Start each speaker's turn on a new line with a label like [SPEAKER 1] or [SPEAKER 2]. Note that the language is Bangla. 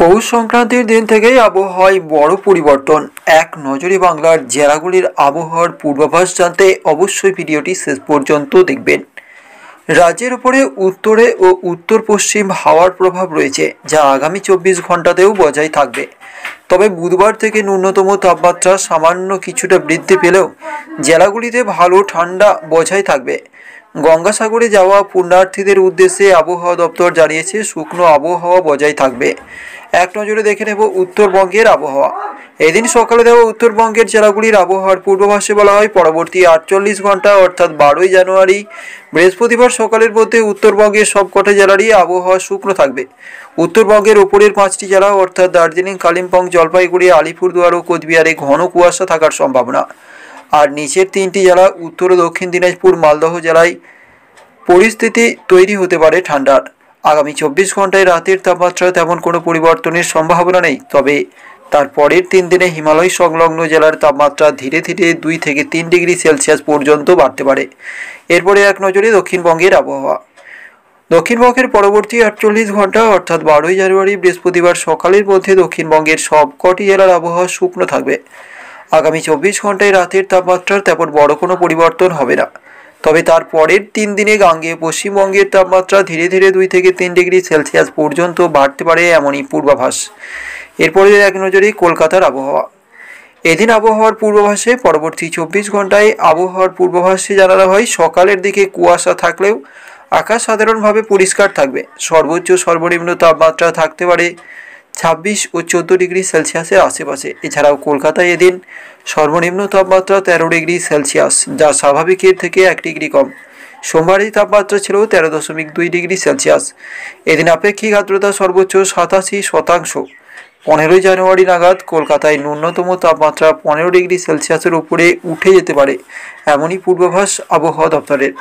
[SPEAKER 1] পৌষ সংক্রান্তির দিন থেকেই আবহাওয়ায় বড় পরিবর্তন। এক নজরে বাংলার জেলাগুলির আবহাওয়ার পূর্বাভাস জানতে অবশ্যই ভিডিওটি শেষ পর্যন্ত দেখবেন। রাজ্যের উপরে উত্তরে ও উত্তর পশ্চিম হাওয়ার প্রভাব রয়েছে, যা আগামী চব্বিশ ঘন্টাতেও বজায় থাকবে। তবে বুধবার থেকে ন্যূনতম তাপমাত্রা সামান্য কিছুটা বৃদ্ধি পেলেও জেলাগুলিতে ভালো ঠান্ডা বজায় থাকবে। গঙ্গাসাগরে যাওয়া পুণ্যার্থীদের উদ্দেশ্যে আবহাওয়া দপ্তর জানিয়েছে, শুকনো আবহাওয়া বজায় থাকবে। এক নজরে দেখে নেব উত্তরবঙ্গের আবহাওয়া। এদিন সকালে দেওয়া উত্তরবঙ্গের জেলাগুলির আবহাওয়ার পূর্বাভাসে বলা হয়, পরবর্তী আটচল্লিশ ঘণ্টা অর্থাৎ বারোই জানুয়ারি, বৃহস্পতিবার সকালের মধ্যে উত্তরবঙ্গের সবকটা জেলারই আবহাওয়া শুকনো থাকবে। উত্তরবঙ্গের ওপরের পাঁচটি জেলা অর্থাৎ দার্জিলিং, কালিম্পং, জলপাইগুড়ি, আলিপুরদুয়ার ও কোচবিহারে ঘন কুয়াশা থাকার সম্ভাবনা। আর নিচের তিনটি জেলা, উত্তর ও দক্ষিণ দিনাজপুর, মালদহ জেলায় পরিস্থিতি তৈরি হতে পারে ঠান্ডার। আগামী চব্বিশ ঘন্টায় রাতের তাপমাত্রা তেমন কোনো পরিবর্তনের সম্ভাবনা নেই, তবে তার পরের তিন দিনে হিমালয় সংলগ্ন জেলার তাপমাত্রা ধীরে ধীরে দুই থেকে তিন ডিগ্রি সেলসিয়াস পর্যন্ত বাড়তে পারে। এরপরে এক নজরে দক্ষিণবঙ্গের আবহাওয়া। দক্ষিণবঙ্গের পরবর্তী আটচল্লিশ ঘণ্টা অর্থাৎ বারোই জানুয়ারি বৃহস্পতিবার সকালের মধ্যে দক্ষিণবঙ্গের সবকটি জেলার আবহাওয়া শুকনো থাকবে। আগামী চব্বিশ ঘন্টায় রাতের তাপমাত্রার তেমন বড় কোনো পরিবর্তন হবে না। তবে তার পরের তিন দিনে গাঙ্গে পশ্চিমবঙ্গের তাপমাত্রা ধীরে ধীরে দুই থেকে তিন ডিগ্রি সেলসিয়াস পর্যন্ত বাড়তে পারে এমনই পূর্বাভাস। এরপরে এক নজরে কলকাতার আবহাওয়া। এদিন আবহাওয়ার পূর্বাভাসে পরবর্তী চব্বিশ ঘন্টায় আবহাওয়ার পূর্বাভাসে জানানো হয়, সকালের দিকে কুয়াশা থাকলেও আকাশ সাধারণভাবে পরিষ্কার থাকবে। সর্বোচ্চ সর্বনিম্ন তাপমাত্রা থাকতে পারে ছাব্বিশ ও চোদ্দ ডিগ্রি সেলসিয়াসের আশেপাশে। এছাড়াও কলকাতায় এদিন সর্বনিম্ন তাপমাত্রা তেরো ডিগ্রি সেলসিয়াস, যা স্বাভাবিকের থেকে এক ডিগ্রি কম। সোমবারের তাপমাত্রা ছিল তেরো দশমিক দুই ডিগ্রি সেলসিয়াস। এদিন আপেক্ষিক আর্দ্রতা সর্বোচ্চ সাতাশি শতাংশ। পনেরোই জানুয়ারি নাগাদ কলকাতায় ন্যূনতম তাপমাত্রা পনেরো ডিগ্রি সেলসিয়াসের উপরে উঠে যেতে পারে, এমনই পূর্বাভাস আবহাওয়া দপ্তরের।